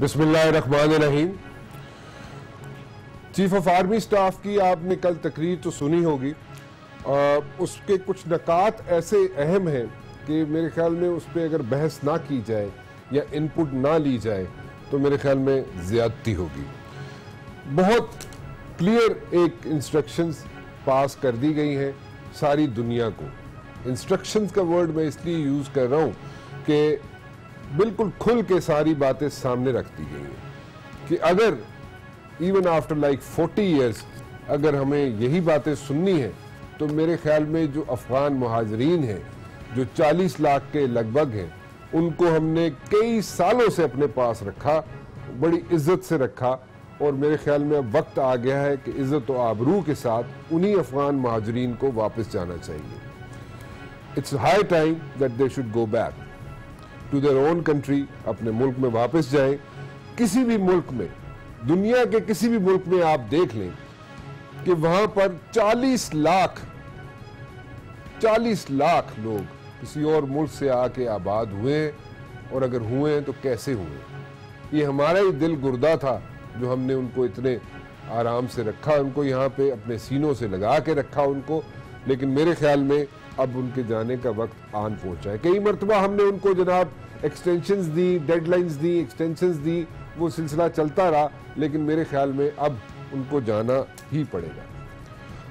बिस्मिल्लाहिर्रहमानिर्रहीम। Chief of army staff की आपने कल तकरीर तो सुनी होगी। आ, उसके कुछ नकात ऐसे अहम हैं कि मेरे ख्याल में उस पर अगर बहस ना की जाए या इनपुट ना ली जाए तो मेरे ख्याल में ज़्यादती होगी। बहुत क्लियर एक इंस्ट्रक्शंस पास कर दी गई हैं सारी दुनिया को। इंस्ट्रक्शंस का वर्ड मैं इसलिए यूज़ कर रहा हूँ कि बिल्कुल खुल के सारी बातें सामने रख दी गई हैं कि अगर इवन आफ्टर लाइक 40 इयर्स अगर हमें यही बातें सुननी है तो मेरे ख्याल में जो अफगान महाजरीन हैं, जो 40 लाख के लगभग हैं, उनको हमने कई सालों से अपने पास रखा, बड़ी इज़्ज़त से रखा, और मेरे ख्याल में अब वक्त आ गया है कि इज़्ज़त व आबरू के साथ उन्हीं अफगान महाजरीन को वापस जाना चाहिए। It's high time that they should go back to their own country अपने मुल्क में वापस जाएँ। किसी भी मुल्क में, दुनिया के किसी भी मुल्क में आप देख लें कि वहाँ पर 40 लाख 40 लाख लोग किसी और मुल्क से आके आबाद हुए और अगर हुए तो कैसे हुए? ये हमारा ही दिल गुर्दा था जो हमने उनको इतने आराम से रखा, उनको यहाँ पे अपने सीनों से लगा के रखा उनको। लेकिन मेरे ख्याल में अब उनके जाने का वक्त आन पहुँचा है। कई मरतबा हमने उनको जनाब एक्सटेंशन दी डेडलाइंस दी एक्सटेंशन दी, वो सिलसिला चलता रहा, लेकिन मेरे ख्याल में अब उनको जाना ही पड़ेगा।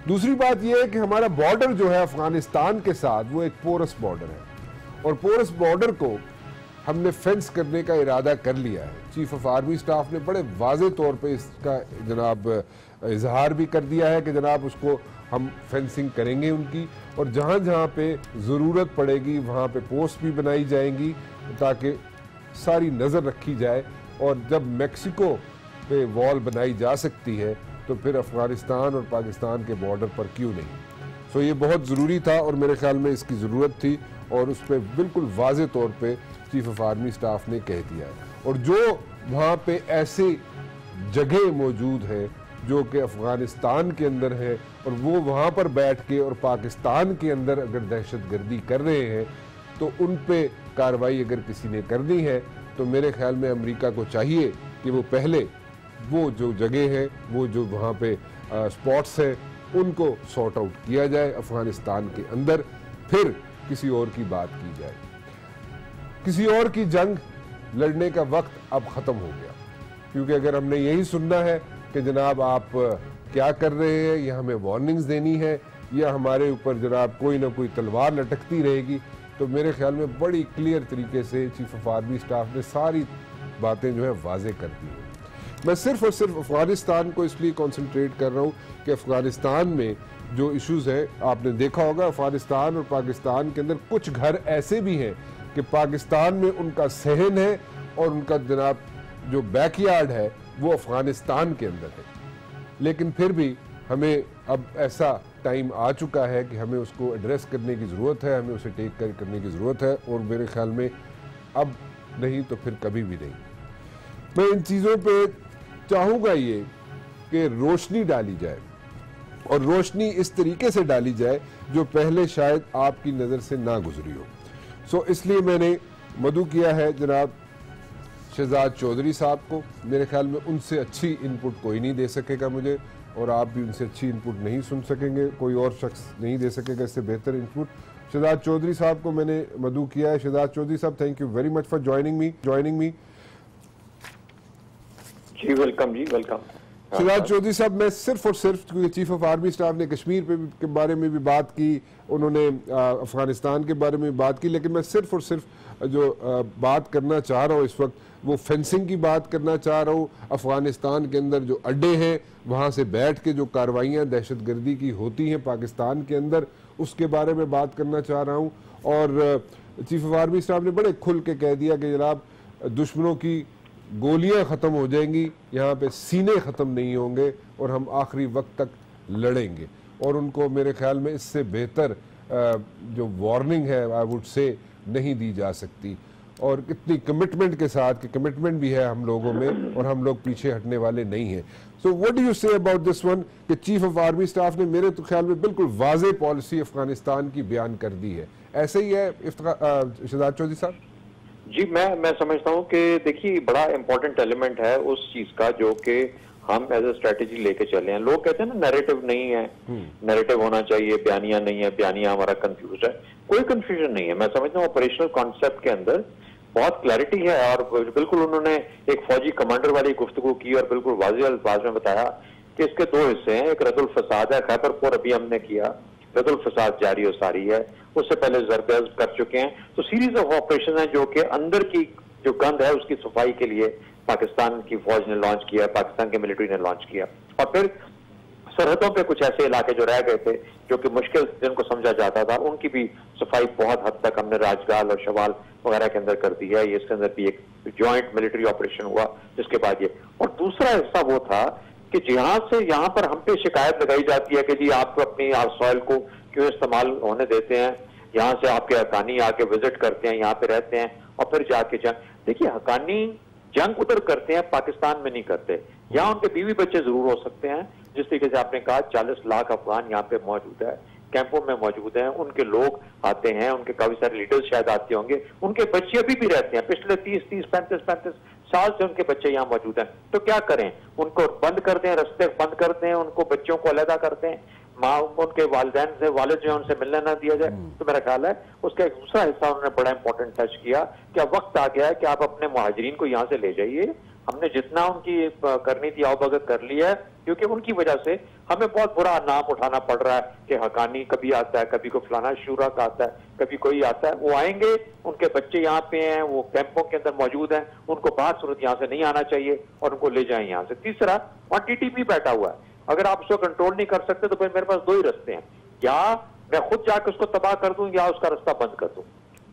दूसरी बात यह है कि हमारा बॉर्डर जो है अफ़गानिस्तान के साथ, वो एक पोरस बॉर्डर है। और पोरस बॉर्डर को हमने फेंस करने का इरादा कर लिया है। चीफ ऑफ़ आर्मी स्टाफ ने बड़े वाजे तौर पे इसका जनाब, इजहार भी कर दिया है कि जनाब उसको हम फेंसिंग करेंगे उनकी और जहाँ जहाँ पे ज़रूरत पड़ेगी, वहाँ पे पोस्ट भी बनाई जाएँगी ताकि सारी नज़र रखी जाए और जब मेक्सिको पे वॉल बनाई जा सकती है तो फिर अफ़गानिस्तान और पाकिस्तान के बॉर्डर पर क्यों नहीं? सो ये बहुत ज़रूरी था और मेरे ख्याल में इसकी ज़रूरत थी और उस पर बिल्कुल वाज तौर पर चीफ ऑफ़ आर्मी स्टाफ ने कह दिया। और जो वहाँ पे ऐसे जगह मौजूद हैं जो कि अफ़गानिस्तान के अंदर है और वो वहाँ पर बैठ के और पाकिस्तान के अंदर अगर दहशत गर्दी कर रहे हैं तो उन पर कार्रवाई अगर किसी ने करनी है तो मेरे ख्याल में अमेरिका को चाहिए कि वो पहले वो जो जगह है, वो जो वहाँ पे स्पॉट्स हैं, उनको सॉर्ट आउट किया जाए अफ़गानिस्तान के अंदर, फिर किसी और की बात की जाए। किसी और की जंग लड़ने का वक्त अब ख़त्म हो गया, क्योंकि अगर हमने यही सुनना है कि जनाब आप क्या कर रहे हैं? या हमें वार्निंग्स देनी है। या हमारे ऊपर जनाब कोई ना कोई तलवार लटकती रहेगी। तो मेरे ख्याल में बड़ी क्लियर तरीके से चीफ ऑफ़ आर्मी स्टाफ ने सारी बातें जो है वाजे कर दी मैं सिर्फ़ और सिर्फ़ अफ़गानिस्तान को इसलिए कंसंट्रेट कर रहा हूँ कि अफ़गानिस्तान में जो इश्यूज़ है, आपने देखा होगा अफ़गानिस्तान और पाकिस्तान के अंदर कुछ घर ऐसे भी हैं कि पाकिस्तान में उनका सहन है और उनका जनाब जो बैकयार्ड है वो अफ़गानिस्तान के अंदर है। लेकिन फिर भी हमें अब ऐसा टाइम आ चुका है कि हमें उसको एड्रेस करने की ज़रूरत है, हमें उसे टेक कर करने की ज़रूरत है और मेरे ख्याल में अब नहीं तो फिर कभी भी नहीं। मैं इन चीज़ों पे चाहूँगा ये कि रोशनी डाली जाए और रोशनी इस तरीके से डाली जाए जो पहले शायद आपकी नज़र से ना गुजरी हो। सो इसलिए मैंने मधु किया है जनाब शहजाद चौधरी साहब को। मेरे ख्याल में उनसे अच्छी इनपुट कोई नहीं दे सकेगा मुझे, और आप भी उनसे अच्छी इनपुट नहीं सुन सकेंगे, कोई और शख्स नहीं दे सकेगा इससे बेहतर इनपुट शहजाद चौधरी साहब को मैंने मधु किया है। शहजाद चौधरी साहब thank you very much for joining me joining me ji welcome जी वेलकम शहजाद चौधरी साहब मैं सिर्फ़ और सिर्फ़ क्योंकि चीफ ऑफ़ आर्मी स्टाफ ने कश्मीर पे भी, के बारे में भी बात की उन्होंने अफ़गानिस्तान के बारे में बात की लेकिन मैं सिर्फ़ और सिर्फ़ जो आ, बात करना चाह रहा हूँ इस वक्त वो फेंसिंग की बात करना चाह रहा हूँ। अफ़गानिस्तान के अंदर जो अड्डे हैं वहाँ से बैठ के जो कार्रवाइयाँ दहशत गर्दी की होती हैं पाकिस्तान के अंदर उसके बारे में बात करना चाह रहा हूँ। और चीफ ऑफ़ आर्मी स्टाफ ने बड़े खुल के कह दिया कि जनाब दुश्मनों की गोलियाँ ख़त्म हो जाएँगी, यहाँ पे सीने ख़त्म नहीं होंगे और हम आखिरी वक्त तक लड़ेंगे। और उनको मेरे ख्याल में इससे बेहतर जो वार्निंग है आई वुड से नहीं दी जा सकती। और इतनी कमिटमेंट के साथ, कि कमिटमेंट भी है हम लोगों में और हम लोग पीछे हटने वाले नहीं हैं। So what do you say about this one कि चीफ ऑफ़ आर्मी स्टाफ ने मेरे तो ख्याल में बिल्कुल वाज पॉलिसी अफ़गानिस्तान की बयान कर दी है। ऐसे ही है शहजाद चौधरी साहब? जी मैं मैं समझता हूँ कि देखिए बड़ा इंपॉर्टेंट एलिमेंट है उस चीज़ का जो कि हम एज ए स्ट्रेटेजी लेके चले हैं। लोग कहते हैं ना नैरेटिव नहीं है। नैरेटिव होना चाहिए बयानिया नहीं है बयानिया हमारा कंफ्यूज है। कोई कंफ्यूजन नहीं है। मैं समझता हूँ ऑपरेशनल कॉन्सेप्ट के अंदर बहुत क्लैरिटी है और बिल्कुल उन्होंने एक फौजी कमांडर वाली गुफ्तगु की और बिल्कुल वाजी अल्फाज में बताया कि इसके दो हिस्से हैं। एक रदुल फसाद है खैबरपुर अभी हमने किया। रदुल फसाद जारी और सारी है। उससे पहले जरदर्ज कर चुके हैं। तो सीरीज़ ऑफ़ ऑपरेशन है जो कि अंदर की जो गंद है, उसकी सफ़ाई के लिए पाकिस्तान की फौज ने लॉन्च किया, पाकिस्तान की मिलिट्री ने लॉन्च किया। और फिर सरहदों पे कुछ ऐसे इलाके जो रह गए थे, जो कि मुश्किल जिनको समझा जाता था, उनकी भी सफ़ाई बहुत हद तक हमने राजगाल और शवाल वगैरह के अंदर कर दी है। इसके अंदर भी एक ज्वाइंट मिलिट्री ऑपरेशन हुआ, जिसके बाद ये। और दूसरा हिस्सा वो था कि जहाँ से यहाँ पर हम पे शिकायत लगाई जाती है कि जी, आप अपनी सॉइल को क्यों इस्तेमाल होने देते हैं? यहाँ से आपके हकानी आके विज़िट करते हैं, यहाँ पे रहते हैं और फिर जाके जंग। देखिए, हकानी जंग उधर करते हैं, पाकिस्तान में नहीं करते। यहाँ उनके बीवी बच्चे ज़रूर हो सकते हैं, जिस तरीके से आपने कहा, चालीस लाख अफगान यहाँ पे मौजूद है, कैंपों में मौजूद हैं, उनके लोग आते हैं, उनके काफ़ी सारे लीडर्स शायद आते होंगे, उनके बच्चे अभी भी रहते हैं, पिछले तीस तीस, पैंतीस पैंतीस साल से उनके बच्चे यहाँ मौजूद हैं। तो क्या करें? उनको बंद कर दें, रस्ते बंद कर दें, उनको बच्चों को अलहदा कर दें माँ उनके वालदेन से वालिद जो है उनसे मिलने ना दिया जाए। तो मेरा ख्याल है उसका एक दूसरा हिस्सा उन्होंने बड़ा इंपॉर्टेंट टच किया कि अब वक्त आ गया है कि आप अपने महाजरीन को यहाँ से ले जाइए। हमने जितना उनकी करनी थी आवभगत कर ली है क्योंकि उनकी वजह से हमें बहुत बुरा नाम उठाना पड़ रहा है कि हकानी कभी आता है कभी कोई फलाना शूरा का आता है कभी कोई आता है। वो आएँगे उनके बच्चे यहाँ पे हैं वो कैंपों के अंदर मौजूद हैं उनको बात सूरत यहाँ से नहीं आना चाहिए और उनको ले जाए यहाँ से। तीसरा क्वांटिटी भी बैठा हुआ है। अगर आप उसको कंट्रोल नहीं कर सकते तो फिर मेरे पास दो ही रस्ते हैं। या मैं खुद जाकर उसको तबाह कर दूँ या उसका रास्ता बंद कर दूँ।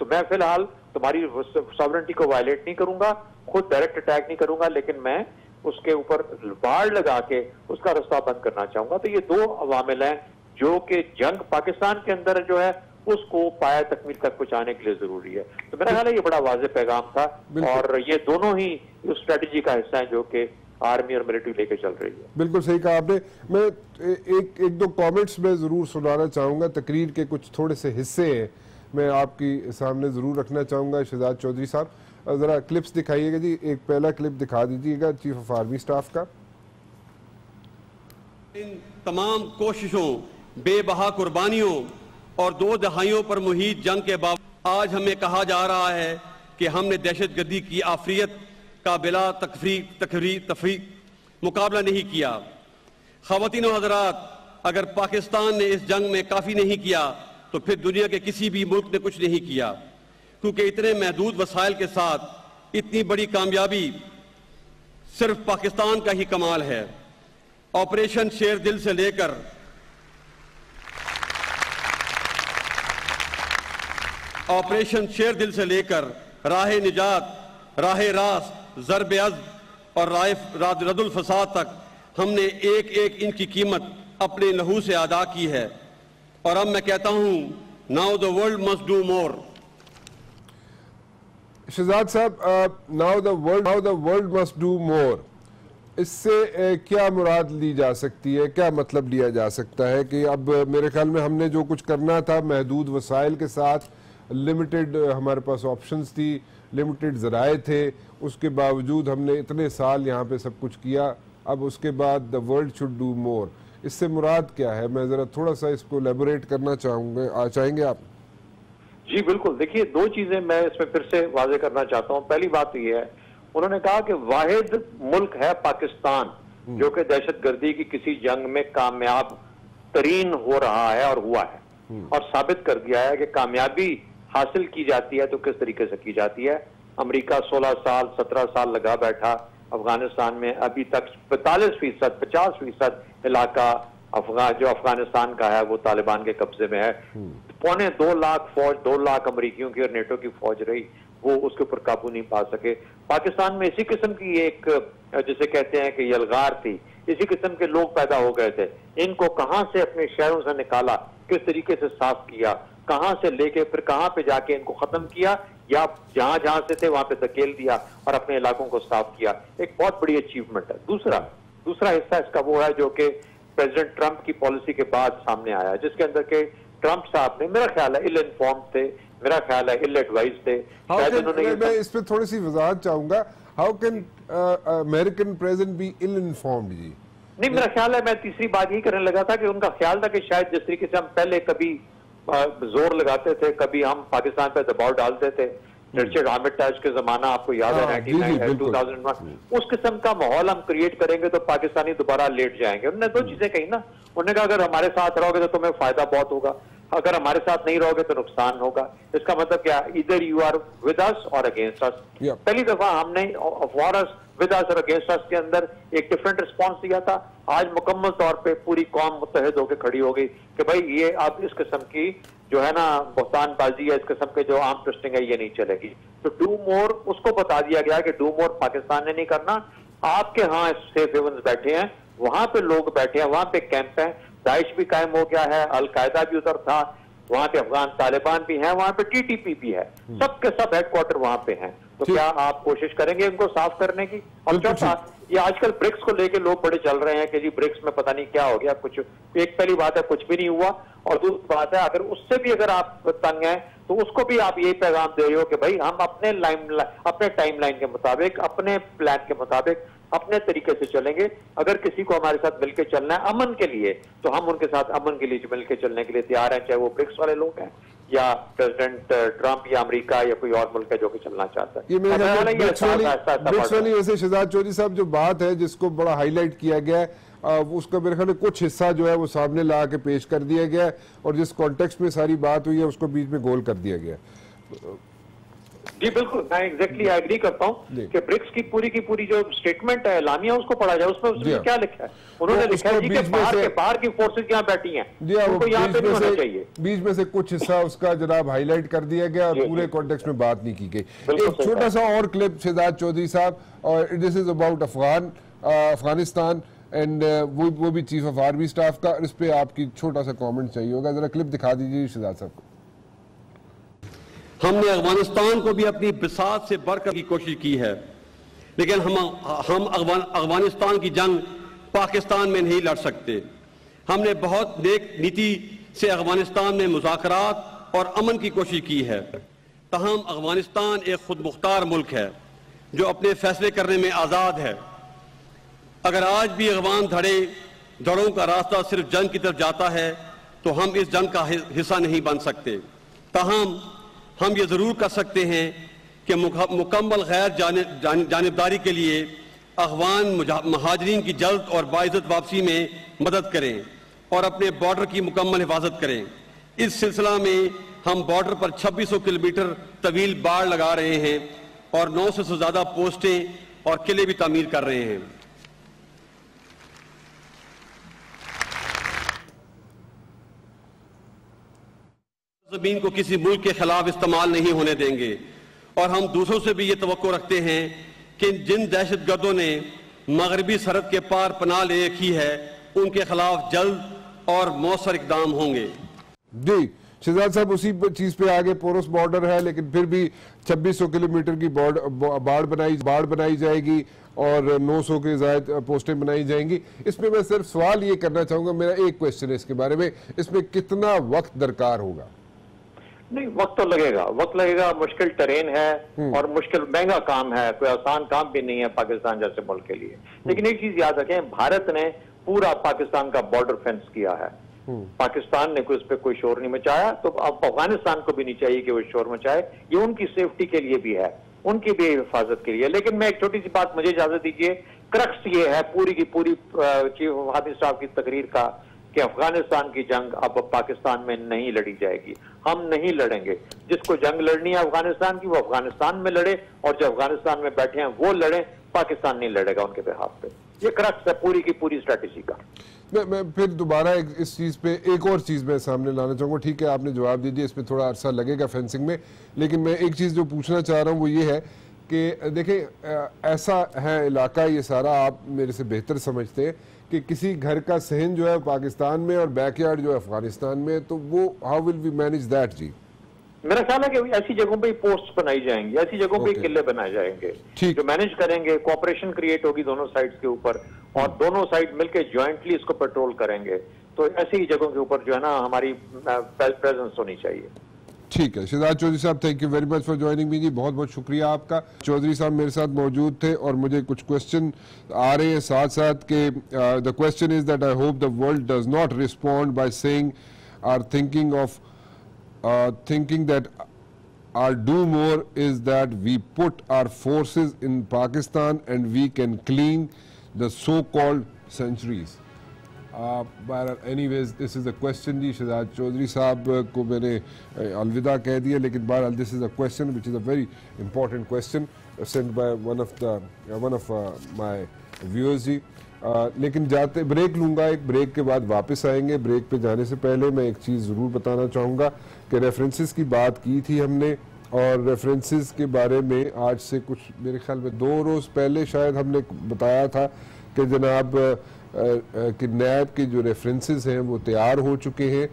तो मैं फ़िलहाल तुम्हारी सॉवरेंटी को वायलेट नहीं करूँगा खुद डायरेक्ट अटैक नहीं करूँगा लेकिन मैं उसके ऊपर बाढ़ लगा के उसका रास्ता बंद करना चाहूँगा। तो ये दो अवामिल हैं जो कि जंग पाकिस्तान के अंदर जो है उसको पाया तकमील तक पहुँचाने के लिए ज़रूरी है। तो मेरा ख्याल है ये बड़ा वाज पैगाम था और ये दोनों ही उस स्ट्रेटेजी का हिस्सा है जो कि आर्मी और मिलिट्री लेके चल रही है। बिल्कुल सही कहा आपने। मैं एक एक दो कमेंट्स में ज़रूर सुनाना चाहूँगा। तकरीर के कुछ थोड़े से हिस्से हैं मैं आपकी सामने ज़रूर रखना चाहूँगा शहजाद चौधरी साहब। ज़रा क्लिप्स दिखाइएगा जी। एक पहला क्लिप दिखा दीजिएगा चीफ ऑफ़ आर्मी स्टाफ का। इन तमाम कोशिशों बेबहा कुर्बानियों और दो दहाइयों पर मुहित जंग के बाद आज हमें कहा जा रहा है कि हमने दहशत गर्दी की आफरियत का बिला तकफरी तकरी तफरी मुकाबला नहीं किया। खातिन हजरात, अगर पाकिस्तान ने इस जंग में काफ़ी नहीं किया तो फिर दुनिया के किसी भी मुल्क ने कुछ नहीं किया। क्योंकि इतने महदूद वसाइल के साथ इतनी बड़ी कामयाबी सिर्फ़ पाकिस्तान का ही कमाल है। ऑपरेशन शेर दिल से लेकर ऑपरेशन शेर दिल से लेकर राह निजात, राह रास्त ज़रब अज और रदुल फसाद तक हमने एक एक इंच की कीमत अपने लहू से अदा की है। और अब मैं कहता हूँ now the world must do more Shahzad साहब now the world now the world must do more इससे क्या मुराद ली जा सकती है? क्या मतलब लिया जा सकता है कि अब मेरे ख्याल में हमने जो कुछ करना था, महदूद वसाइल के साथ लिमिटेड हमारे पास ऑप्शंस थी। लिमिटेड ज़राए थे। उसके बावजूद हमने इतने साल यहाँ पे सब कुछ किया। अब उसके बाद the world should do more. इससे मुराद क्या है? मैं ज़रा थोड़ा सा इसको लेबोरेट करना चाहूँगा। चाहेंगे आप? जी बिल्कुल। देखिए दो चीज़ें मैं इसमें फिर से वाजे करना चाहता हूँ। पहली बात यह है उन्होंने कहा कि वाहिद मुल्क है पाकिस्तान हम्म। जो कि दहशत गर्दी की किसी जंग में कामयाब तरीन हो रहा है और हुआ है। हम्म। और साबित कर दिया है कि कामयाबी हासिल की जाती है तो किस तरीके से की जाती है? अमेरिका 16 साल 17 साल लगा बैठा। अफ़गानिस्तान में अभी तक पैंतालीस फ़ीसद पचास फ़ीसद इलाका अफगान जो अफ़गानिस्तान का है वो तालिबान के कब्जे में है। हम्म। पौने दो लाख फौज दो लाख अमरीकियों की और नेटो की फौज रही वो उसके ऊपर काबू नहीं पा सके। पाकिस्तान में इसी किस्म की एक जिसे कहते हैं कि यलगार थी इसी किस्म के लोग पैदा हो गए थे। इनको कहाँ से अपने शहरों से निकाला किस तरीके से साफ़ किया कहाँ से लेके फिर कहाँ पे जाके इनको खत्म किया या जहाँ जहाँ से थे वहाँ पे धकेल दिया और अपने इलाकों को साफ़ किया। एक बहुत बड़ी अचीवमेंट है। दूसरा दूसरा हिस्सा इसका वो है जो कि प्रेसिडेंट ट्रंप की पॉलिसी के बाद सामने आया जिसके अंदर के ट्रंप साहब ने मेरा ख्याल है इल इन्फॉर्म थे मेरा ख्याल है इल एडवाइस थे मैं, इस पे थोड़ी सी वजाहत चाहूँगा। How can American president be ill informed जी? नहीं मेरा ख्याल है मैं तीसरी बात यही करने लगा था कि उनका ख्याल था कि शायद जिस तरीके से हम पहले कभी ज़ोर लगाते थे कभी हम पाकिस्तान पर दबाव डालते थे। रिचर्ड हामिद ताज के जमाना आपको याद है हाँ, जी, 99 बिल्कुल। 2001 उस किस्म का माहौल हम क्रिएट करेंगे तो पाकिस्तानी दोबारा लेट जाएँगे। उन्होंने दो चीज़ें कही ना। उन्होंने कहा अगर हमारे साथ रहोगे तो तुम्हें फ़ायदा बहुत होगा। अगर हमारे साथ नहीं रहोगे तो नुकसान होगा। इसका मतलब क्या? इधर यू आर विद अस और अगेंस्ट अस पहली दफ़ा हमने फॉर अस विद अस और अगेंस्ट अस के अंदर एक डिफरेंट रिस्पॉन्स दिया था। आज मुकम्मल तौर पे पूरी कौम मुतहद होकर खड़ी हो गई कि भाई ये अब इस किस्म की जो है ना बहुतानबाजी है इस किस्म के जो आम ट्विस्टिंग है ये नहीं चलेगी। तो डू मोर उसको बता दिया गया कि डू मोर पाकिस्तान ने नहीं करना। आपके यहाँ सेफ़ हेवंस बैठे हैं वहाँ पे लोग बैठे हैं वहाँ पे कैंप है। दाइश भी कायम हो गया है अलकायदा भी उधर था वहाँ पे अफगान तालिबान भी है वहाँ पे टीटीपी भी है। सबके सब हेडक्वार्टर वहाँ पे हैं। तो क्या आप कोशिश करेंगे इनको साफ़ करने की? और चौथा ये आजकल ब्रिक्स को लेके लोग बड़े चल रहे हैं कि जी ब्रिक्स में पता नहीं क्या हो गया कुछ एक पहली बात है कुछ भी नहीं हुआ। और दूसरी बात है अगर उससे भी अगर आप तंग हैं तो उसको भी आप यही पैगाम दे रहे हो कि भाई हम अपने लाइन अपने टाइम लाइन के मुताबिक अपने प्लान के मुताबिक अपने तरीके से चलेंगे। अगर किसी को हमारे साथ मिलकर चलना है अमन के लिए तो हम उनके साथ अमन के लिए मिलकर चलने के लिए तैयार हैं चाहे वो ब्रिक्स वाले लोग हैं या प्रेसिडेंट ट्रंप या अमेरिका या कोई और मुल्क है जो कि चलना चाहता है। ये मेरे ब्रिक्स बढ़ वाली वैसे शहजाद चौधरी साहब जो बात है जिसको बड़ा हाईलाइट किया गया है उसका मेरे ख्याल में कुछ हिस्सा जो है वो सामने ला के पेश कर दिया गया है और जिस कॉन्टेक्स्ट में सारी बात हुई है उसको बीच में गोल कर दिया गया है। जी बिल्कुल। मैं एग्जैक्टली एग्री करता हूँ कि ब्रिक्स की पूरी की पूरी जो स्टेटमेंट है लामिया उसको पढ़ा जाए उसमें उसमें। क्या लिखा है? उन्होंने लिखा है जी कि बाहर के बाहर की फोर्सेज यहाँ बैठी हैं। उनको यहाँ पे होना चाहिए। बीच में से कुछ हिस्सा उसका जनाब हाईलाइट कर दिया गया और पूरे कॉन्टेक्स्ट में बात नहीं की गई। एक छोटा सा और क्लिप शहजाद चौधरी साहब और this is about Afghan Afghanistan and वो वो भी चीफ ऑफ़ आर्मी स्टाफ का इस पे आपकी छोटा सा कमेंट चाहिए होगा। जरा क्लिप दिखा दीजिए शहजाद साहब को। हमने अफ़गानिस्तान को भी अपनी बिसात से बढ़कर की कोशिश की है। लेकिन हम हम अफ़गानिस्तान की जंग पाकिस्तान में नहीं लड़ सकते। हमने बहुत नेक नीति से अफ़गानिस्तान में मुजाकरात और अमन की कोशिश की है। तहम अफ़गानिस्तान एक खुद मुख्तार मुल्क है, जो अपने फैसले करने में आज़ाद है। अगर आज भी अफगान धड़े, धड़ों का रास्ता सिर्फ़ जंग की तरफ़ जाता है तो हम इस जंग का हिस्सा नहीं बन सकते। ताहम हम ये ज़रूर कर सकते हैं कि मुकम्मल गैर जाने- जान- जानिबदारी के लिए अफगान मुजा- महाजरीन की जल्द और बाइज़त वापसी में मदद करें और अपने बॉर्डर की मुकम्मल हिफाजत करें। इस सिलसिला में हम बॉर्डर पर 2600 किलोमीटर तवील बाढ़ लगा रहे हैं और 900 से ज़्यादा पोस्टें और किले भी तमीर कर रहे हैं। ज़मीन को किसी मुल्क के खिलाफ इस्तेमाल नहीं होने देंगे। और हम दूसरों से भी ये तो रखते हैं कि जिन दहशत गर्दों ने मगरबी सरहद के पार पनाह ले रखी है, उनके खिलाफ जल्द और मौसर इकदाम होंगे। जी शहजाद साहब, उसी चीज़ पे आगे पोरस बॉर्डर है, लेकिन फिर भी 2600 किलोमीटर की बाढ़ बनाई बाढ़ बनाई जाएगी और 900 के जायद पोस्टें बनाई जाएँगी। इसमें मैं सिर्फ़ सवाल ये करना चाहूँगा, मेरा एक क्वेश्चन है इसके बारे में, इसमें कितना वक्त दरकार होगा? नहीं वक्त तो लगेगा। वक्त लगेगा मुश्किल ट्रेन है और मुश्किल महँगा काम है कोई आसान काम भी नहीं है पाकिस्तान जैसे मुल्क के लिए। लेकिन एक चीज़ याद रखें भारत ने पूरा पाकिस्तान का बॉर्डर फेंस किया है। पाकिस्तान ने कोई उस पर कोई शोर नहीं मचाया तो अब अफ़गानिस्तान को भी नहीं चाहिए कि वो शोर मचाए। ये उनकी सेफ्टी के लिए भी है उनकी भी हिफाजत के लिए। लेकिन मैं एक छोटी सी बात मुझे इजाज़त दीजिए क्रक्स ये है पूरी की पूरी चीफ ऑफ़ आर्मी स्टाफ की तकरीर का। कि अफ़गानिस्तान की जंग अब पाकिस्तान में नहीं लड़ी जाएगी। हम नहीं लड़ेंगे। जिसको जंग लड़नी है अफ़गानिस्तान की, वो अफ़गानिस्तान में लड़े और जो अफ़गानिस्तान में बैठे हैं, वो लड़े। पाकिस्तान नहीं लड़ेगा उनके बिहाफ पे। ये क्रक्स है पूरी की पूरी स्ट्रेटेजी का। मैं मैं फिर दोबारा इस चीज़ पे, एक और चीज़ मैं सामने लाना चाहूँगा। ठीक है, आपने जवाब दे दिया इसमें थोड़ा अरसा लगेगा फेंसिंग में। लेकिन मैं एक चीज़ जो पूछना चाह रहा हूँ, वो ये है कि देखें ऐसा है इलाका, ये सारा आप मेरे से बेहतर समझते हैं कि किसी घर का सहन जो है पाकिस्तान में और बैकयार्ड जो है अफ़गानिस्तान में तो वो how will we manage that जी मेरा ख्याल है कि ऐसी जगहों पे पोस्ट बनाई जाएँगी ऐसी जगहों पे Okay. किले बनाए जाएँगे। जो मैनेज करेंगे कोऑपरेशन क्रिएट होगी दोनों साइड्स के ऊपर और दोनों साइड मिलकर ज्वाइंटली इसको पेट्रोल करेंगे तो ऐसी ही जगहों के ऊपर जो है ना हमारी प्रेजेंस होनी चाहिए ठीक है। शिदात चौधरी साहब thank you very much for joining me जी बहुत बहुत शुक्रिया आपका। चौधरी साहब मेरे साथ मौजूद थे और मुझे कुछ क्वेश्चन आ रहे हैं साथ साथ के the question is that I hope the world does not respond by saying or thinking of thinking that our do more is that we put our forces in Pakistan and we can clean the so-called centuries. Anyways this is a question जी शहजाद चौधरी साहब को मैंने अलविदा कह दिया लेकिन बहरहाल this is a question which is a very important question send by one of the one of my viewers जी. आ, लेकिन जाते ब्रेक लूँगा एक ब्रेक के बाद वापस आएँगे ब्रेक पे जाने से पहले मैं एक चीज़ ज़रूर बताना चाहूँगा कि रेफरेंसेस की बात की थी हमने और रेफरेंसेस के बारे में आज से कुछ मेरे ख्याल में दो रोज़ पहले शायद हमने बताया था कि जनाब कि नैब के जो रेफरेंसेस हैं, वो तैयार हो चुके हैं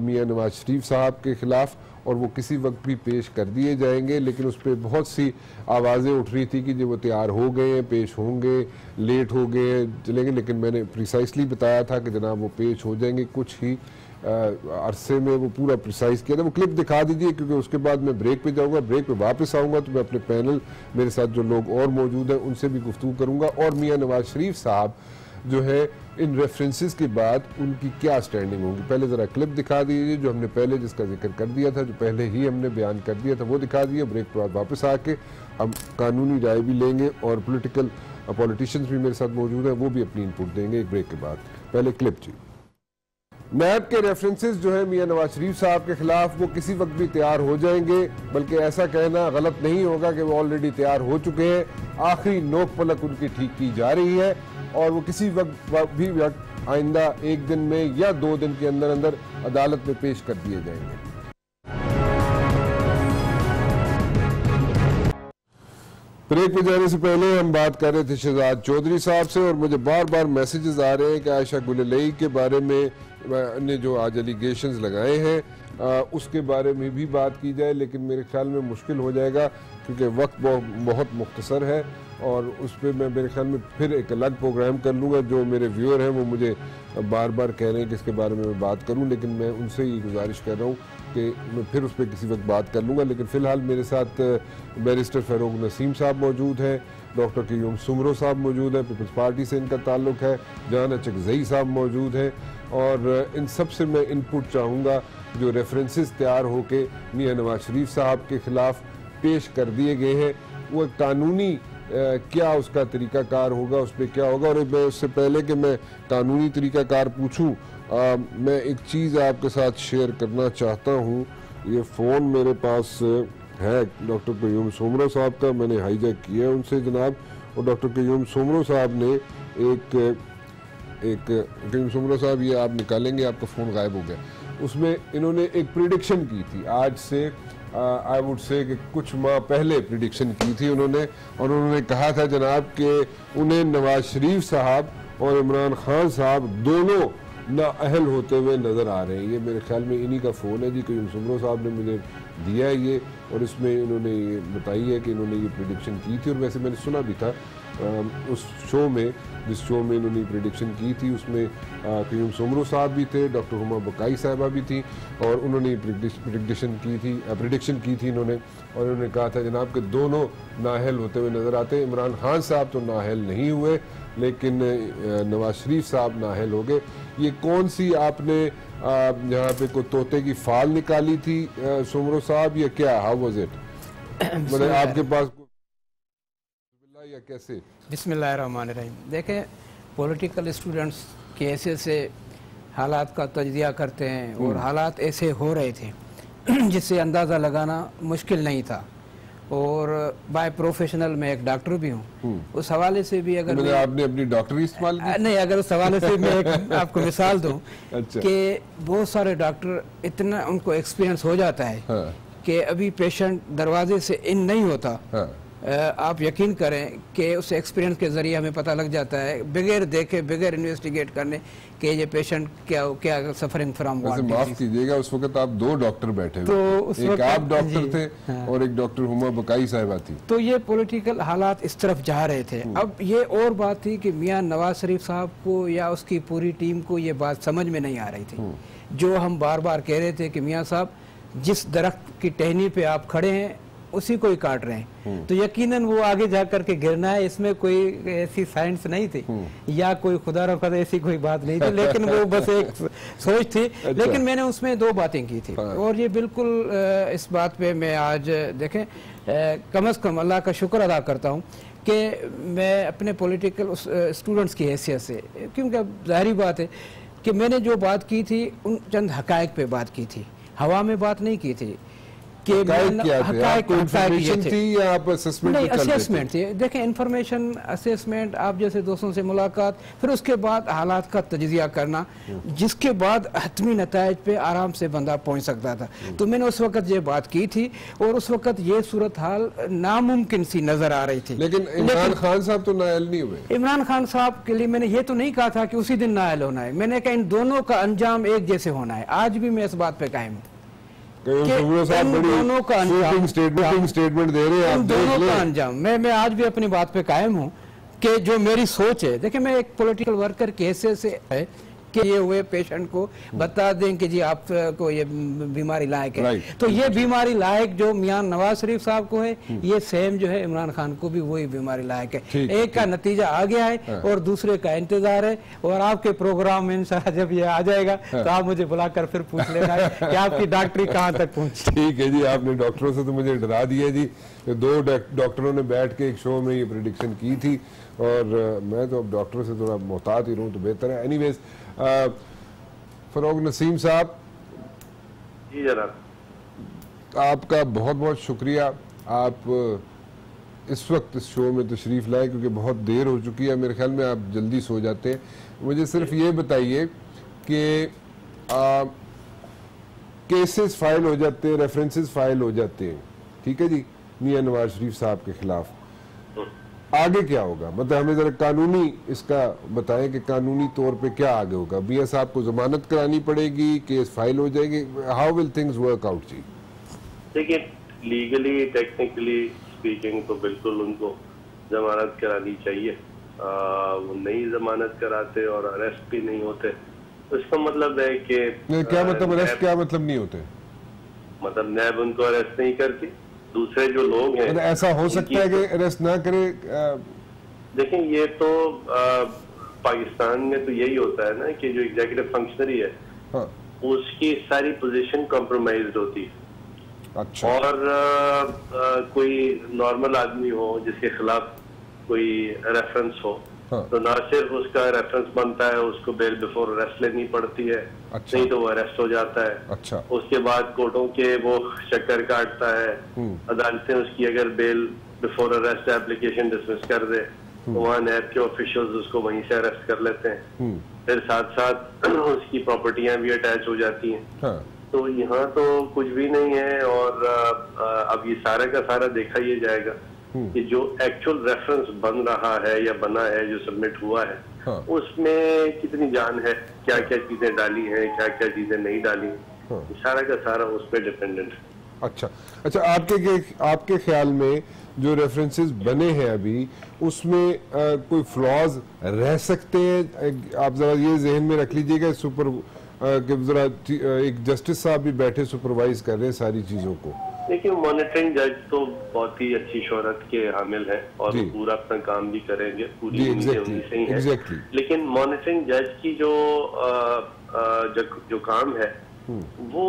मियाँ नवाज़ शरीफ साहब के ख़िलाफ़, और वो किसी वक्त भी पेश कर दिए जाएँगे, लेकिन उस पर बहुत सी आवाज़ें उठ रही थी कि जो वो तैयार हो गए हैं, पेश होंगे लेट हो गए हैं, चलेंगे, लेकिन मैंने प्रिसाइसली बताया था कि जनाब वो पेश हो जाएँगे, कुछ ही अरसे में वो पूरा प्रिसाइज किया था। वो क्लिप दिखा दीजिए, क्योंकि उसके बाद मैं ब्रेक पे जाऊँगा ब्रेक पे वापस आऊँगा तो मैं अपने पैनल मेरे साथ जो लोग और मौजूद हैं, उनसे भी गुफ्तु करूँगा, और मियाँ नवाज़ शरीफ साहब जो है, इन रेफरेंसेस के बाद उनकी क्या स्टैंडिंग होगी? पहले ज़रा क्लिप दिखा दीजिए, जो हमने पहले जिसका ज़िक्र कर दिया था, जो पहले ही हमने बयान कर दिया था, वो दिखा दिए ब्रेक के बाद वापस आके हम कानूनी राय भी लेंगे और पोलिटिकल पॉलिटिशियंस भी मेरे साथ मौजूद हैं, वो भी अपनी इनपुट देंगे एक ब्रेक के बाद। पहले क्लिप जी। नैब के रेफरेंसेस जो है, मियाँ नवाज़ शरीफ साहब के खिलाफ, वो किसी वक्त भी तैयार हो जाएँगे, बल्कि ऐसा कहना गलत नहीं होगा कि वो ऑलरेडी तैयार हो चुके हैं। आखिरी नोक पलक उनकी ठीक की जा रही है। और वो किसी वक्त भी वक्त आइंदा एक दिन में या दो दिन के अंदर अंदर अदालत में पेश कर दिए जाएँगे। ब्रेक पे जाने से पहले हम बात कर रहे थे शहजाद चौधरी साहब से और मुझे बार बार मैसेजेस आ रहे हैं कि आयशा गुललई के बारे में, ने जो आज एलिगेशंस लगाए हैं उसके बारे में भी बात की जाए, लेकिन मेरे ख्याल में मुश्किल हो जाएगा क्योंकि वक्त बहुत मुख्तसर है। और उस पर मैं, मेरे ख्याल में फिर एक अलग प्रोग्राम कर लूँगा, जो मेरे व्यूअर हैं, वो मुझे बार बार कह रहे हैं कि इसके बारे में मैं बात करूँ, लेकिन मैं उनसे ही गुजारिश कर रहा हूँ कि मैं फिर उस पर किसी वक्त बात कर लूँगा। लेकिन फ़िलहाल मेरे साथ बैरिस्टर फ़ैरूक नसीम साहब मौजूद हैं डॉक्टर क्यूम सुमरो साहब मौजूद हैं पीपल्स पार्टी से इनका ताल्लुक है, जान अचकजई साहब मौजूद हैं, और इन सबसे मैं इनपुट चाहूँगा, जो रेफरेंसेस तैयार होके मियाँ नवाज़ शरीफ साहब के ख़िलाफ़ पेश कर दिए गए हैं। वो कानूनी क्या उसका तरीक़ाकार होगा, उस पर क्या होगा? और मैं उससे पहले कि मैं कानूनी तरीक़ाकार पूछूँ मैं एक चीज़ आपके साथ शेयर करना चाहता हूँ। ये फ़ोन मेरे पास है, डॉक्टर क्यूम सोमरो साहब का। मैंने हाईजैक किया है उनसे, जनाब। और डॉक्टर क्यूम सोमरो साहब ने एक एक क्यूम सोमरो साहब, ये आप निकालेंगे, आपका फ़ोन गायब हो गया। उसमें इन्होंने एक प्रिडिक्शन की थी। आज से आई वुड से कि कुछ माह पहले प्रिडिक्शन की थी उन्होंने, और उन्होंने कहा था जनाब कि उन्हें नवाज़ शरीफ साहब और इमरान खान साहब दोनों नाअहल होते हुए नज़र आ रहे हैं। ये मेरे ख्याल में इन्हीं का फ़ोन है जी, कोई सुमरों साहब ने मुझे दिया है ये, और इसमें इन्होंने ये बताई है कि इन्होंने ये प्रिडिक्शन की थी, और वैसे मैंने सुना भी था। उस शो में जिस शो में इन्होंने प्रिडिक्शन की थी उसमें क्यूम सोमरू साहब भी थे डॉक्टर हुमा बकाई साहबा भी थी और उन्होंने प्रिडिक्शन की थी प्रिडिक्शन की थी इन्होंने और उन्होंने कहा था जनाब के दोनों नाहल होते हुए नज़र आते इमरान खान साहब तो नाहल नहीं हुए लेकिन नवाज़ शरीफ साहब नाहल हो गए। ये कौन सी आपने यहाँ पे कोई तोते की फाल निकाली थी सोमरो साहब या क्या? हाउ वॉज़ इट मतलब आपके पास या कैसे बिस्मिल्लाहिर्रहमानिर्रहीम देखें पॉलिटिकल स्टूडेंट्स के ऐसे ऐसे हालात का तजिया करते हैं और हम्म। हालात ऐसे हो रहे थे जिससे अंदाज़ा लगाना मुश्किल नहीं था और बाय प्रोफेशनल मैं एक डॉक्टर भी हूँ हम्म। उस हवाले से भी अगर मतलब आपने अपनी डॉक्टरी इस्तेमाल नहीं अगर उस हवाले से मैं एक आपको मिसाल दूँ अच्छा। कि बहुत सारे डॉक्टर इतना उनको एक्सपीरियंस हो जाता है हाँ। कि अभी पेशेंट दरवाजे से इन नहीं होता हाँ। आप यकीन करें कि उस एक्सपीरियंस के ज़रिए हमें पता लग जाता है बगैर देखे बगैर इन्वेस्टिगेट करने कि ये पेशेंट क्या क्या सफरिंग फ्रॉम माफ़ कीजिएगा उस वक्त आप दो डॉक्टर बैठे तो उस एक आप डॉक्टर थे हाँ। और एक डॉक्टर हुमा बकाई साहिबा थी तो ये पॉलिटिकल हालात इस तरफ़ जा रहे थे हम्म। अब ये और बात थी कि मियाँ नवाज़ शरीफ साहब को या उसकी पूरी टीम को ये बात समझ में नहीं आ रही थी हम्म। जो हम बार बार कह रहे थे कि मियाँ साहब जिस दरख्त की टहनी पे आप खड़े हैं उसी को ही काट रहे हैं हम्म। तो यकीनन वो आगे जा करके गिरना है इसमें कोई ऐसी साइंस नहीं थी हम्म। या कोई खुदा रखा ऐसी कोई बात नहीं थी लेकिन वो बस एक सोच थी अच्छा। लेकिन मैंने उसमें दो बातें की थी हाँ। और ये बिल्कुल इस बात पे मैं आज देखें कम अज़ कम अल्लाह का शुक्र अदा करता हूँ कि मैं अपने पॉलिटिकल स्टूडेंट्स की हैसियत से क्योंकि अब जाहरी बात है कि मैंने जो बात की थी उन चंद हकायक पे बात की थी हवा में बात नहीं की थी असेसमेंट थी देखें इंफॉर्मेशन असेसमेंट आप जैसे दोस्तों से मुलाकात फिर उसके बाद हालात का तजिया करना जिसके बाद हतमी नतज पे आराम से बंदा पहुँच सकता था। तो मैंने उस वक्त ये बात की थी और उस वक्त ये सूरत हाल नामुमकिन सी नज़र आ रही थी। लेकिन इमरान खान साहब तो नायल नहीं हुए। इमरान खान साहब के लिए मैंने ये तो नहीं कहा था कि उसी दिन नायल होना है। मैंने कहा इन दोनों का अंजाम एक जैसे होना है। आज भी मैं इस बात पे कायम हूँ। दोनों का अंजाम। स्टेटमेंट दे रहे हैं दोनों का अंजाम। मैं मैं आज भी अपनी बात पे कायम हूँ कि जो मेरी सोच है देखिए मैं एक पॉलिटिकल वर्कर के से है कि ये हुए पेशेंट को बता दें कि जी आपको ये बीमारी लायक है। तो ये बीमारी लायक जो मियाँ नवाज़ शरीफ साहब को है हम्म। ये सेम जो है इमरान खान को भी वही बीमारी लायक है। एक का नतीजा आ गया है हाँ। और दूसरे का इंतज़ार है और आपके प्रोग्राम में इंशाल्लाह जब ये आ जाएगा हाँ। तो आप मुझे बुलाकर फिर पूछ लेना कि आपकी डॉक्टरी कहाँ तक पहुँची। ठीक है जी आपने डॉक्टरों से तो मुझे डरा दिया जी। दो डॉक्टरों ने बैठ के एक शो में ये प्रिडिक्शन की थी और मैं तो अब डॉक्टरों से थोड़ा मोहतात ही रहूँ तो बेहतर है। एनीवेज फरोग नसीम साहब। जी जनाब। आपका बहुत बहुत शुक्रिया। आप इस वक्त इस शो में तशरीफ़ लाए क्योंकि बहुत देर हो चुकी है। मेरे ख्याल में आप जल्दी सो जाते हैं। मुझे सिर्फ़ ये बताइए कि केसेस फ़ाइल हो जाते हैं रेफरेंसेस फ़ाइल हो जाते हैं। ठीक है जी? मियाँ नवाज़ शरीफ साहब के खिलाफ। आगे क्या होगा? मतलब हमें जरा कानूनी इसका बताएँ कि कानूनी तौर पे क्या आगे होगा। बी एस आपको जमानत करानी पड़ेगी केस फ़ाइल हो जाएगी। How will things work out जी? देखिए लीगली टेक्निकली स्पीकिंग तो बिल्कुल उनको जमानत करानी चाहिए। आ, वो नहीं जमानत कराते और अरेस्ट भी नहीं होते। इसका मतलब है कि क्या मतलब अरेस्ट क्या मतलब नहीं होते? मतलब नैब उनको अरेस्ट नहीं करती। दूसरे जो लोग हैं मतलब ऐसा हो सकता है कि अरेस्ट ना करे देखें ये तो आ, पाकिस्तान में तो यही होता है ना कि जो एग्जीक्यूटिव फंक्शनरी है हाँ। उसकी सारी पोजीशन कॉम्प्रोमाइज होती है अच्छा। और आ, आ, कोई नॉर्मल आदमी हो जिसके खिलाफ कोई रेफरेंस हो हाँ। तो ना सिर्फ़ उसका रेफरेंस बनता है उसको बेल बिफोर अरेस्ट लेनी पड़ती है अच्छा। नहीं तो वो अरेस्ट हो जाता है अच्छा। उसके बाद कोर्टों के वो चक्कर काटता है हम्म। अदालतें उसकी अगर bail before arrest application dismiss कर दे तो हम्म। वहाँ नैब के ऑफिशियल उसको वहीं से अरेस्ट कर लेते हैं हम्म। फिर साथ साथ उसकी प्रॉपर्टियाँ भी अटैच हो जाती हैं हाँ। तो यहाँ तो कुछ भी नहीं है और अब ये सारा का सारा देखा ही जाएगा। कि जो एक्चुअल रेफरेंस बन रहा है या बना है जो सबमिट हुआ है हाँ। उसमें कितनी जान है क्या क्या चीज़ें डाली हैं क्या क्या चीज़ें नहीं डाली हाँ। सारा का सारा उस पर डिपेंडेंट है। अच्छा। अच्छा आपके आपके ख्याल में जो रेफरेंसेस बने हैं अभी उसमें आ, कोई फ्लॉज रह सकते हैं? आप जरा ये जहन में रख लीजिएगा सुपर जरा एक जस्टिस साहब भी बैठे सुपरवाइज कर रहे हैं सारी चीज़ों को। देखिए मॉनिटरिंग जज तो बहुत ही अच्छी शोहरत के हामिल है और पूरा अपना काम भी करेंगे पूरी उम्मीदें से ही है exactly. लेकिन मॉनिटरिंग जज की जो आ, आ, जो, जो काम है हम्म। वो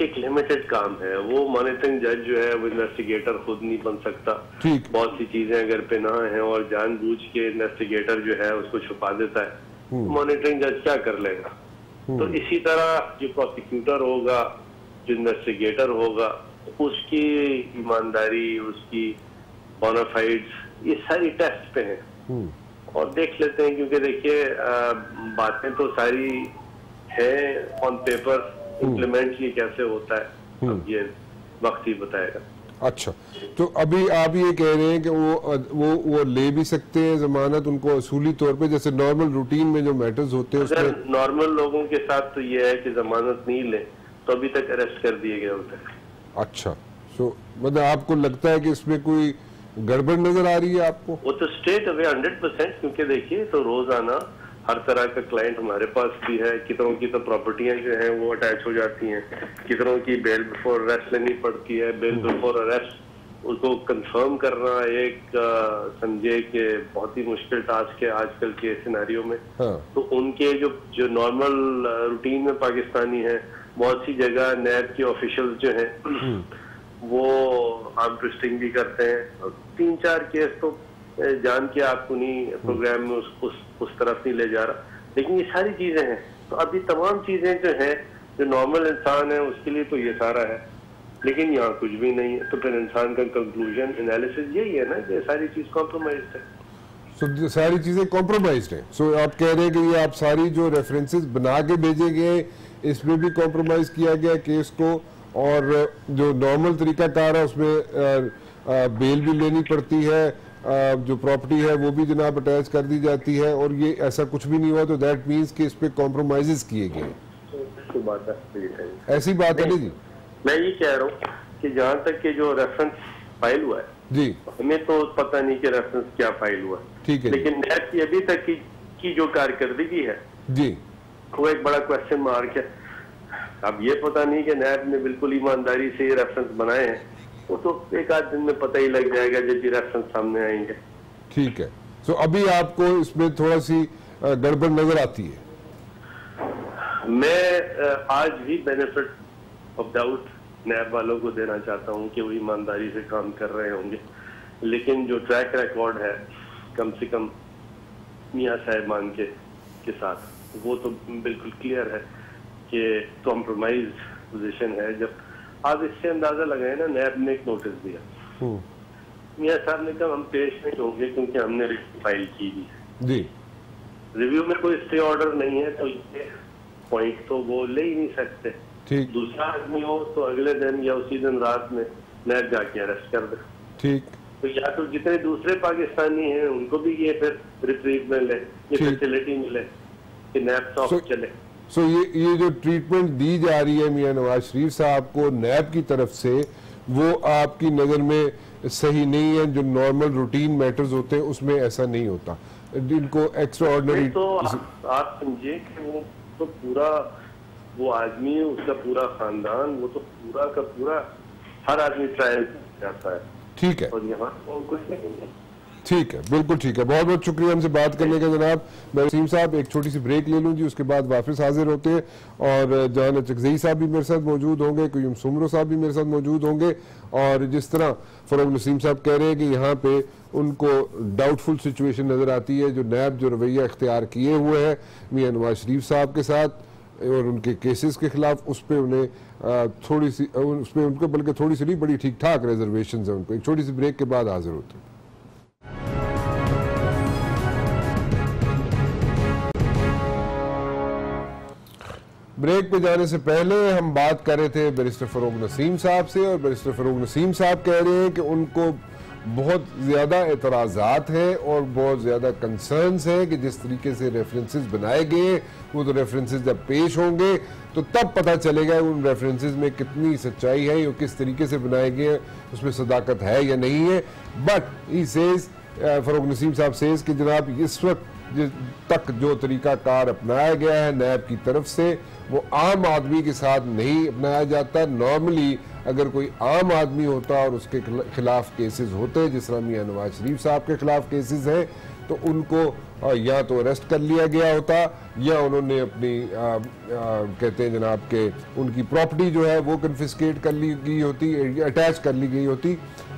एक लिमिटेड काम है वो मॉनिटरिंग जज जो है वो इन्वेस्टिगेटर खुद नहीं बन सकता बहुत सी चीज़ें अगर पे ना है और जानबूझ के इन्वेस्टिगेटर जो है उसको छुपा देता है मॉनिटरिंग हम्म। जज क्या कर लेगा हम्म। तो इसी तरह जो प्रोसिक्यूटर होगा जो इन्वेस्टिगेटर होगा उसकी ईमानदारी उसकी बोनाफाइड्स ये सारी टेस्ट पे हैं हम्म। और देख लेते हैं क्योंकि देखिए बातें तो सारी है ऑन पेपर इम्प्लीमेंट ये कैसे होता है हम्म। अब ये वक्त ही बताएगा अच्छा तो अभी आप ये कह रहे हैं कि वो वो वो ले भी सकते हैं जमानत उनको असूली तौर पे जैसे नॉर्मल रूटीन में जो मैटर्स होते हैं उसमें नॉर्मल लोगों के साथ तो ये है कि जमानत नहीं ले तो अभी तक अरेस्ट कर दिए गए होते हैं अच्छा। सो मतलब आपको लगता है कि इसमें कोई गड़बड़ नज़र आ रही है आपको? वो तो स्टेट अवे हंड्रेड परसेंट क्योंकि देखिए तो रोज़ाना हर तरह का क्लाइंट हमारे पास भी है। कितनों की तो प्रॉपर्टियाँ जो हैं वो अटैच हो जाती हैं। कितनों की बेल बिफोर अरेस्ट लेनी पड़ती है। बेल बिफोर अरेस्ट उसको कंफर्म करना एक समझे कि बहुत ही मुश्किल टास्क है आजकल के सिनारियों में। हाँ। तो उनके जो जो नॉर्मल रूटीन में पाकिस्तानी है बहुत सी जगह नैब के ऑफिशियल जो हैं हम्म। वो आर्म ट्विस्टिंग भी करते हैं। तीन चार केस तो जान के आपको नहीं प्रोग्राम में उस उस, उस तरफ़ नहीं ले जा रहा। लेकिन ये सारी चीज़ें हैं। तो अभी तमाम चीज़ें जो है जो नॉर्मल इंसान है उसके लिए तो ये सारा है। लेकिन यहाँ कुछ भी नहीं है। तो फिर इंसान का कंक्लूजन एनालिसिस यही है ना कि सारी चीज़ कॉम्प्रोमाइज है। So, सारी चीज़ें कॉम्प्रोमाइज है। सो so, आप कह रहे हैं कि ये आप सारी जो रेफरेंसेस बना के भेजे गए इसमें भी कॉम्प्रोमाइज किया गया केस को और जो नॉर्मल तरीका कार है उसमें बेल भी लेनी पड़ती है। जो प्रॉपर्टी है वो भी जनाब अटैच कर दी जाती है और ये ऐसा कुछ भी नहीं हुआ तो दैट मीन्स कि इस पे कॉम्प्रोमाइज किए गए ऐसी बात है जी? मैं ये कह रहा हूँ कि जहाँ तक के जो रेफरेंस फ़ाइल हुआ है जी। हमें तो पता नहीं कि रेफरेंस क्या फ़ाइल हुआ ठीक है लेकिन नैब की अभी तक की, की जो कारकर्दगी है जी। वो एक बड़ा क्वेश्चन मार्क है अब ये पता नहीं कि नैब ने बिल्कुल ईमानदारी से ये रेफरेंस बनाए हैं। वो तो एक आध दिन में पता ही लग जाएगा जब ये रेफरेंस सामने आएँगे। ठीक है। तो अभी आपको इसमें थोड़ा सी गड़बड़ नज़र आती है। मैं आज भी बेनिफिट ऑफ़ डाउट नैब वालों को देना चाहता हूँ कि वो ईमानदारी से काम कर रहे होंगे। लेकिन जो ट्रैक रिकॉर्ड है कम से कम मियाँ साहिबान के के साथ। वो तो बिल्कुल क्लियर है कि कॉम्प्रोमाइज पोजीशन है। जब आप इससे अंदाज़ा लगाए ना नैब ने एक नोटिस दिया। हम्म। मियाँ साहब ने कहा हम पेश नहीं होंगे क्योंकि हमने फ़ाइल की भी जी। रिव्यू में कोई स्टे ऑर्डर नहीं है तो ये पॉइंट तो वो ले ही नहीं सकते। ठीक। दूसरा आदमी हो तो अगले दिन या उसी दिन रात में नैब जाके अरेस्ट कर दे। ठीक। तो या तो जितने दूसरे पाकिस्तानी हैं उनको भी ये फिर रिट्रीव मिले ये फैसिलिटी मिले कि नैब so, चले। सो so, ये ये जो ट्रीटमेंट दी जा रही है मियाँ नवाज़ शरीफ साहब को नैब की तरफ़ से वो आपकी नज़र में सही नहीं है जो नॉर्मल रूटीन मैटर्स होते हैं उसमें ऐसा नहीं होता। इनको एक्स्ट्रा ऑर्डनरी तो आप समझिए कि वो तो पूरा वो आदमी उसका पूरा खानदान वो तो पूरा का पूरा हर आदमी ट्रायल जाता है। ठीक है। और यहाँ कुछ नहीं है। ठीक है, बिल्कुल ठीक है। बहुत बहुत शुक्रिया हमसे बात करने का, जनाब। मैं वसीम साहब, एक छोटी सी ब्रेक ले लूँ जी, उसके बाद वापस हाजिर होते हैं और जहान चकजई साहब भी मेरे साथ मौजूद होंगे, क्यूम सुमरो साहब भी मेरे साथ मौजूद होंगे, और जिस तरह फ़रोग नसीम साहब कह रहे हैं कि यहाँ पे उनको डाउटफुल सिचुएशन नज़र आती है, जो नैब, जो रवैया इख्तियार किए हुए हैं, मियाँ नवाज़ शरीफ साहब के साथ, और उनके केसेस के खिलाफ, उस पर उन्हें थोड़ी सी उस पर उनको, बल्कि थोड़ी सी नहीं, बड़ी ठीक ठाक रिजर्वेशन है उनको। एक छोटी सी ब्रेक के बाद हाजिर होते हैं। ब्रेक पे जाने से पहले हम बात कर रहे थे बैरिस्टर फरोग नसीम साहब से, और बैरिस्टर फरोग नसीम साहब कह रहे हैं कि उनको बहुत ज़्यादा एतराज़ात हैं और बहुत ज़्यादा कंसर्नस हैं कि जिस तरीके से रेफरेंसेस बनाए गए, वो तो रेफरेंसेस जब पेश होंगे तो तब पता चलेगा उन रेफरेंसेस में कितनी सच्चाई है या किस तरीके से बनाए गए हैं, उसमें सदाकत है या नहीं है। But he says Farogh Naseem साहब सेज कि जनाब, इस वक्त तक जो तरीका कार अपनाया गया है नैब की तरफ़ से वो आम आदमी के साथ नहीं अपनाया जाता। नॉर्मली अगर कोई आम आदमी होता और उसके खिलाफ केसेस होते जिस तरह मियाँ नवाज़ शरीफ साहब के खिलाफ केसेस हैं तो उनको या तो अरेस्ट कर लिया गया होता या उन्होंने अपनी आ, आ, कहते हैं जनाब के उनकी प्रॉपर्टी जो है वो कन्फिस्केट कर ली गई होती अटैच कर ली गई होती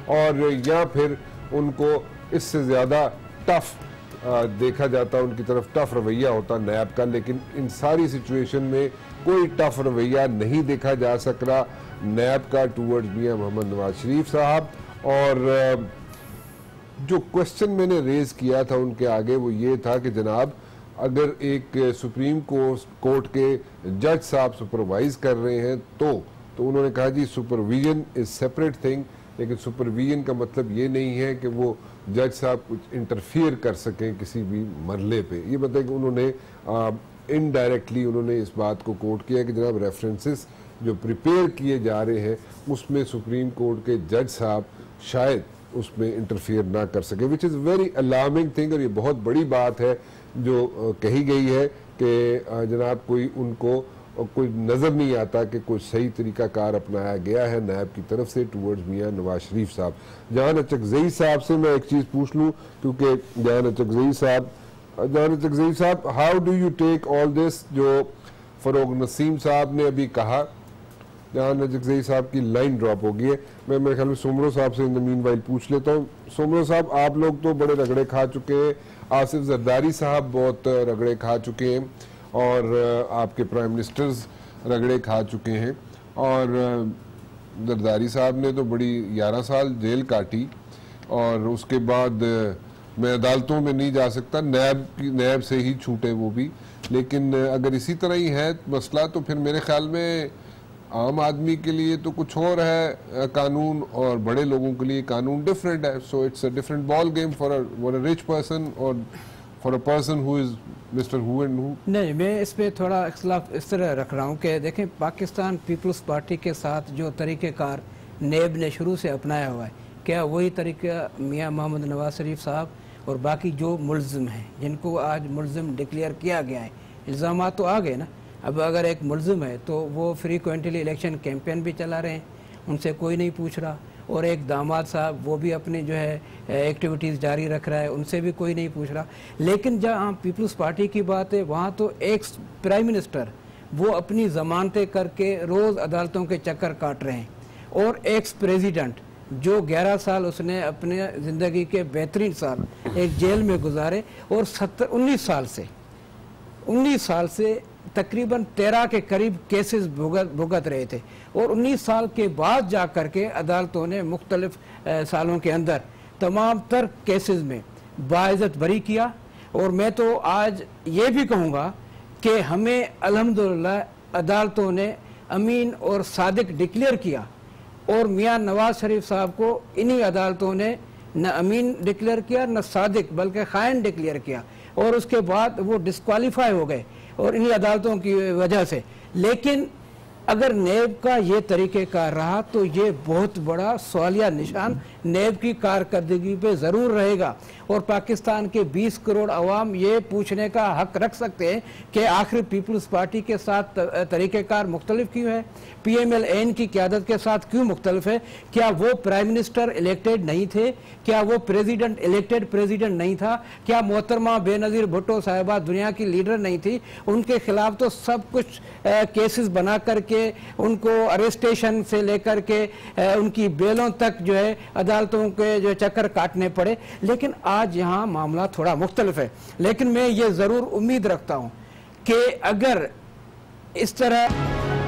और या फिर उनको इससे ज़्यादा टफ देखा जाता उनकी तरफ़ टफ रवैया होता नैब का, लेकिन इन सारी सिचुएशन में कोई टफ रवैया नहीं देखा जा सक रहा नैब का टूवर्ड्स मियाँ मोहम्मद नवाज़ शरीफ साहब, और जो क्वेश्चन मैंने रेज किया था उनके आगे, वो ये था कि जनाब, अगर एक सुप्रीम कोर्ट के जज साहब सुपरवाइज कर रहे हैं तो तो उन्होंने कहा जी सुपरविजन इज़ सेपरेट थिंग लेकिन सुपरविजन का मतलब ये नहीं है कि वो जज साहब कुछ इंटरफियर कर सकें किसी भी मरले पे। ये बताए कि उन्होंने इनडायरेक्टली उन्होंने इस बात को कोट किया कि जनाब रेफरेंसेस जो प्रिपेयर किए जा रहे हैं, उसमें सुप्रीम कोर्ट के जज साहब शायद उसमें इंटरफियर ना कर सके which is very alarming thing और ये बहुत बड़ी बात है जो कही गई है कि जनाब कोई उनको कोई नज़र नहीं आता कि कोई सही तरीका कार अपनाया गया है नायब की तरफ़ से टूवर्ड्स मियाँ नवाज़ शरीफ साहब। जहान अचकजई साहब से मैं एक चीज़ पूछ लूँ, क्योंकि जहान अचकजई साहब जहान अचकजई साहब how do you take all this जो फ़रोग नसीम साहब ने अभी कहा, जहाँ नजकजई साहब की लाइन ड्रॉप हो गई है। मैं, मेरे ख्याल में सोमरो साहब से मीन वाइल पूछ लेता हूँ। सोमरो साहब, आप लोग तो बड़े रगड़े खा चुके हैं। आसिफ जरदारी साहब बहुत रगड़े खा चुके हैं। और आपके प्राइम मिनिस्टर्स रगड़े खा चुके हैं। और जरदारी साहब ने तो बड़ी ग्यारह साल जेल काटी और उसके बाद मैं अदालतों में नहीं जा सकता, नैब की, नैब से ही छूटे वो भी। लेकिन अगर इसी तरह ही है मसला तो फिर मेरे ख्याल में आम आदमी के लिए तो कुछ और है कानून और बड़े लोगों के लिए कानून डिफरेंट है। So it's a different ball game for a rich person और for a person who is mister who and who नहीं, मैं इस पे थोड़ा इख्लाफ इस तरह रख रहा हूँ कि देखें, पाकिस्तान पीपल्स पार्टी के साथ जो तरीक़ेकार नेब ने शुरू से अपनाया हुआ है, क्या वही तरीका मियाँ मोहम्मद नवाज़ शरीफ साहब और बाकी जो मुलम हैं, जिनको आज मुलम डिक्लेयर किया गया है इल्ज़ाम तो आ गए ना? अब अगर एक मुलम है तो वो फ्रीक्वेंटली इलेक्शन कैंपेन भी चला रहे हैं, उनसे कोई नहीं पूछ रहा। और एक दामाद साहब, वो भी अपनी जो है एक्टिविटीज़ जारी रख रहा है, उनसे भी कोई नहीं पूछ रहा। लेकिन जहाँ पीपल्स पार्टी की बात है, वहाँ तो एक प्राइम मिनिस्टर वो अपनी ज़मानतें करके रोज़ अदालतों के चक्कर काट रहे हैं। और एक्स प्रेसिडेंट जो 11 साल उसने अपने ज़िंदगी के बेहतरीन साल एक जेल में गुजारे, और सत्तर, उन्नीस साल से, उन्नीस साल से तकरीबन तेरह के करीब केसेस भुगत भुगत रहे थे। और 19 साल के बाद जा कर के अदालतों ने मुख्तलिफ़ सालों के अंदर तमाम तर केसेस में बाज़त बरी किया। और मैं तो आज ये भी कहूँगा कि हमें अल्हम्दुलिल्लाह अदालतों ने अमीन और सादिक डिक्लेयर किया और मियाँ नवाज़ शरीफ साहब को इन्हीं अदालतों ने न अमीन डिक्लेयर किया, न सादिक, बल्कि खायन डिक्लेयर किया और उसके बाद वो डिस्कालीफाई हो गए और इन्हीं अदालतों की वजह से। लेकिन अगर नेब का ये तरीके का रहा तो ये बहुत बड़ा सवालिया निशान नेब की कारकर्दगी पे ज़रूर रहेगा। और पाकिस्तान के 20 करोड़ अवाम ये पूछने का हक रख सकते हैं कि आखिर पीपल्स पार्टी के साथ तरीक़ेकार मुख्तलिफ़ क्यों है? पी एम एल एन की क्यादत के साथ क्यों मुख्तलिफ़ है? क्या वो प्राइम मिनिस्टर इलेक्टेड नहीं थे? क्या वो प्रेसिडेंट, इलेक्टेड प्रेसिडेंट नहीं था? क्या मोहतरमा बेनज़ीर भुट्टो साहिबा दुनिया की लीडर नहीं थी? उनके खिलाफ तो सब कुछ केसेस बना करके, उनको अरेस्टेशन से लेकर के उनकी बेलों तक जो है अदालतों के जो चक्कर काटने पड़े, लेकिन आज यहाँ मामला थोड़ा मुख्तलिफ़ है। लेकिन मैं ये ज़रूर उम्मीद रखता हूँ कि अगर इस तरह